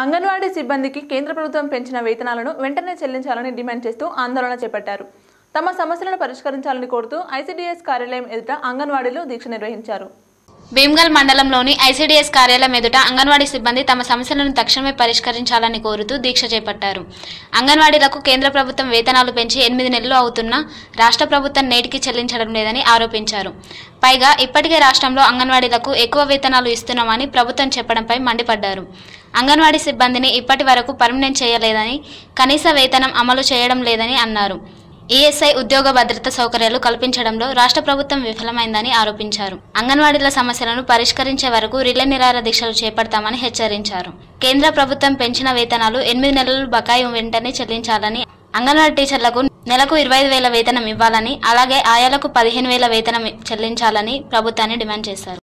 అంగన్వాడీ సిబ్బందికి కేంద్ర ప్రభుత్వం పెంచిన వేతనాలను వెంటనే చెల్లించాలని డిమాండ్ చేస్తూ ఆందోళన చేపట్టారు. తమ సమస్యలను పరిష్కరించాలని కోరుతూ ఐసీడీఎస్ కార్యాలయం ఎదుట అంగన్వాడీలు దీక్ష నిర్వహించారు. భీమ్గల్ మండలంలోని ఐసీడీఎస్ కార్యాలయం ఎదుట అంగన్వాడీ సిబ్బంది తమ సమస్యలను తక్షణమే పరిష్కరించాలని కోరుతూ దీక్ష చేపట్టారు. అంగన్వాడీలకు కేంద్ర ప్రభుత్వం వేతనాలు పెంచి ఎనిమిది నెలలు అవుతున్నా రాష్ట్ర ప్రభుత్వం నేటికి చెల్లించడం లేదని ఆరోపించారు. పైగా ఇప్పటికే రాష్ట్రంలో అంగన్వాడీలకు ఎక్కువ వేతనాలు ఇస్తున్నామని ప్రభుత్వం చెప్పడంపై మండిపడ్డారు. అంగన్వాడీ సిబ్బందిని ఇప్పటి వరకు పర్మనెంట్ చేయలేదని కనీస వేతనం అమలు చేయడం లేదని అన్నారు. ఈఎస్ఐ ఉద్యోగ భద్రత సౌకర్యాలు కల్పించడంలో రాష్ట్ర ప్రభుత్వం విఫలమైందని ఆరోపించారు. అంగన్వాడీల సమస్యలను పరిష్కరించే వరకు రిలే నిరార దీక్షలు చేపడతామని హెచ్చరించారు. కేంద్ర ప్రభుత్వం పెంచిన వేతనాలు ఎనిమిది నెలలు బకాయి వెంటనే చెల్లించాలని అంగన్వాడీ టీచర్లకు నెలకు ఇరవై ఐదు వేల వేతనం ఇవ్వాలని అలాగే ఆయాలకు పదిహేను వేల వేతనం చెల్లించాలని ప్రభుత్వాన్ని డిమాండ్ చేశారు.